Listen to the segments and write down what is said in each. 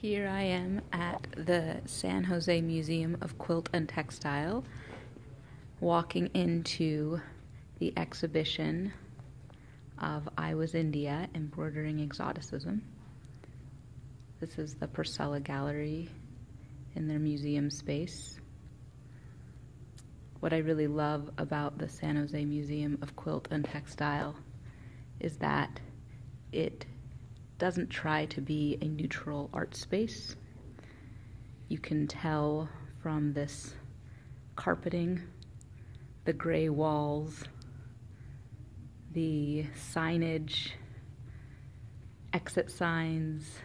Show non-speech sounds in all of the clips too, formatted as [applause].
Here I am at the San Jose Museum of Quilt and Textile, walking into the exhibition of I Was India Embroidering Exoticism. This is the Purcell Gallery in their museum space. What I really love about the San Jose Museum of Quilt and Textile is that it doesn't try to be a neutral art space. You can tell from this carpeting, the gray walls, the signage, exit signs,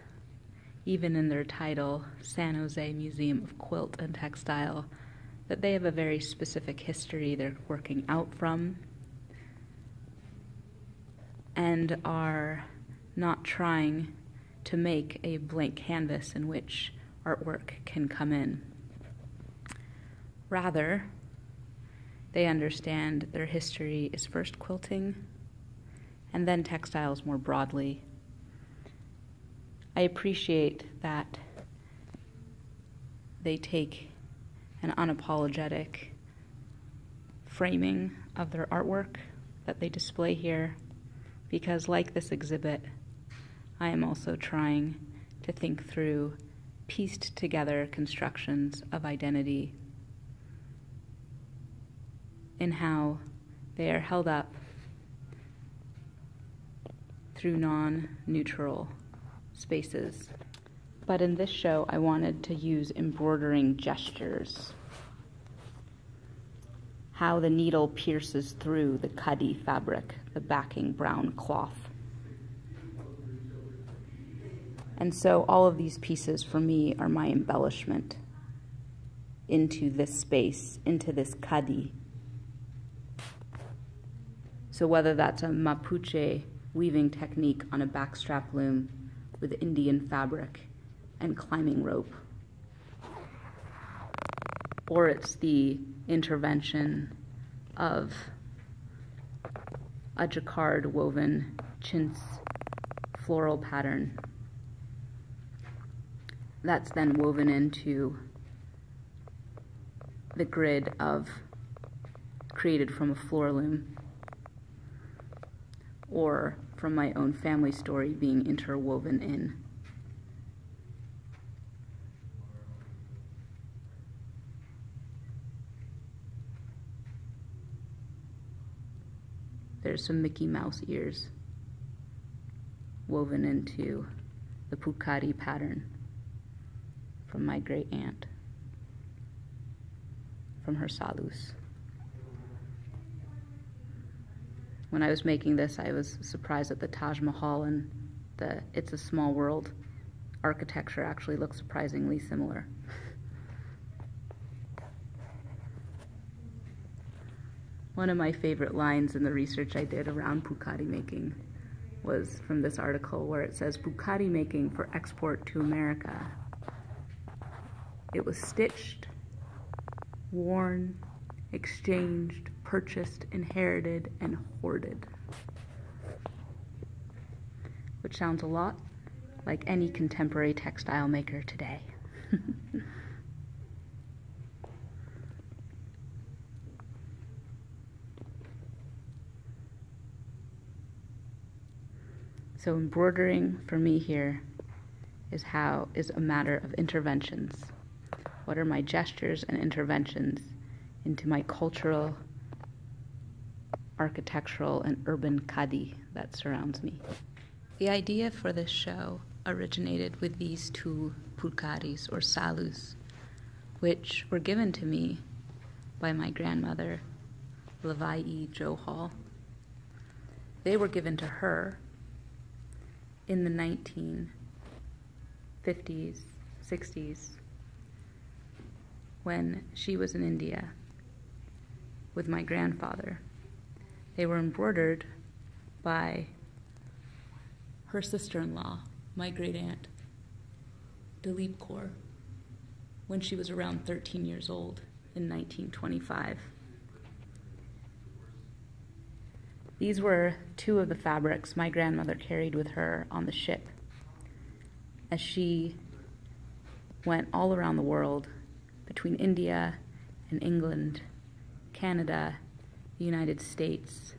even in their title, San Jose Museum of Quilt and Textile, that they have a very specific history they're working out from and are not trying to make a blank canvas in which artwork can come in. Rather, they understand their history is first quilting and then textiles more broadly. I appreciate that they take an unapologetic framing of their artwork that they display here because, like this exhibit, I am also trying to think through pieced together constructions of identity and how they are held up through non neutral spaces. But in this show, I wanted to use embroidering gestures. How the needle pierces through the khadi fabric, the backing brown cloth. And so all of these pieces for me are my embellishment into this space, into this khadi. So whether that's a mapuche weaving technique on a backstrap loom with Indian fabric and climbing rope, or it's the intervention of a jacquard woven chintz floral pattern that's then woven into the grid of created from a floor loom or from my own family story being interwoven in. There's some Mickey Mouse ears woven into the Phulkari pattern from my great aunt, from her salus. When I was making this, I was surprised that the Taj Mahal and the It's a Small World architecture actually looks surprisingly similar. One of my favorite lines in the research I did around Phulkari making was from this article where it says Phulkari making for export to America it was stitched, worn, exchanged, purchased, inherited, and hoarded. Which sounds a lot like any contemporary textile maker today. [laughs] so embroidering for me here is how is a matter of interventions. What are my gestures and interventions into my cultural, architectural, and urban khadi that surrounds me? The idea for this show originated with these two phulkaris or salus, which were given to me by my grandmother, Lavai Johal. They were given to her in the 1950s, 60s, when she was in India with my grandfather. They were embroidered by her sister in law, my great aunt, Dilip Kaur, when she was around 13 years old in 1925. These were two of the fabrics my grandmother carried with her on the ship as she went all around the world between India and England, Canada, the United States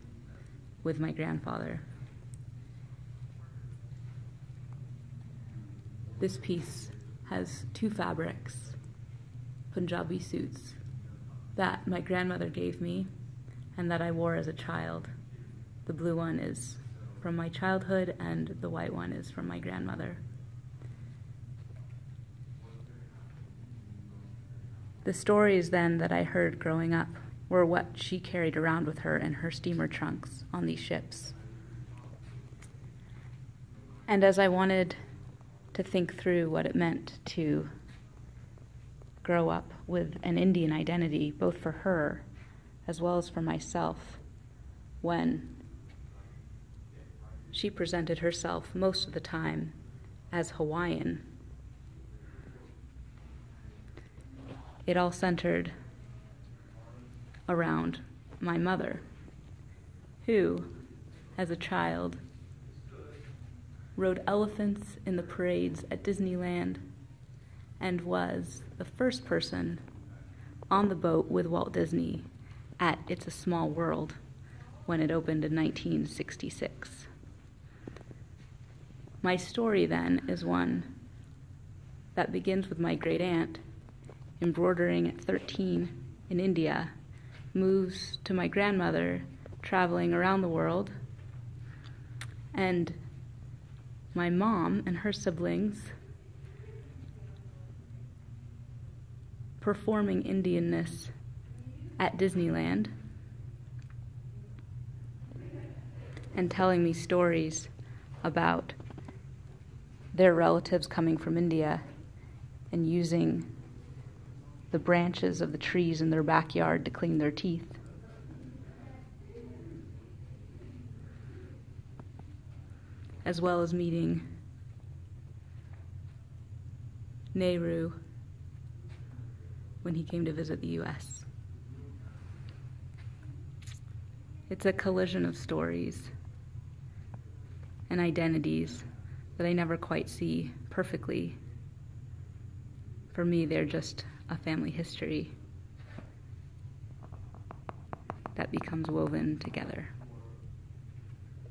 with my grandfather. This piece has two fabrics, Punjabi suits, that my grandmother gave me and that I wore as a child. The blue one is from my childhood, and the white one is from my grandmother. The stories then that I heard growing up were what she carried around with her in her steamer trunks on these ships. And as I wanted to think through what it meant to grow up with an Indian identity, both for her as well as for myself, when she presented herself most of the time as Hawaiian. It all centered around my mother, who, as a child, rode elephants in the parades at Disneyland and was the first person on the boat with Walt Disney at It's a Small World when it opened in 1966. My story then is one that begins with my great aunt embroidering at 13 in India, moves to my grandmother traveling around the world, and my mom and her siblings performing Indianness at Disneyland and telling me stories about their relatives coming from India and using the branches of the trees in their backyard to clean their teeth. As well as meeting Nehru when he came to visit the US. It's a collision of stories and identities that I never quite see perfectly. For me, they're just a family history that becomes woven together.